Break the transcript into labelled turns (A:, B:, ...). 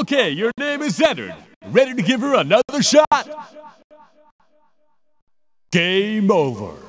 A: Okay, your name is entered. Ready to give her another shot? Game over.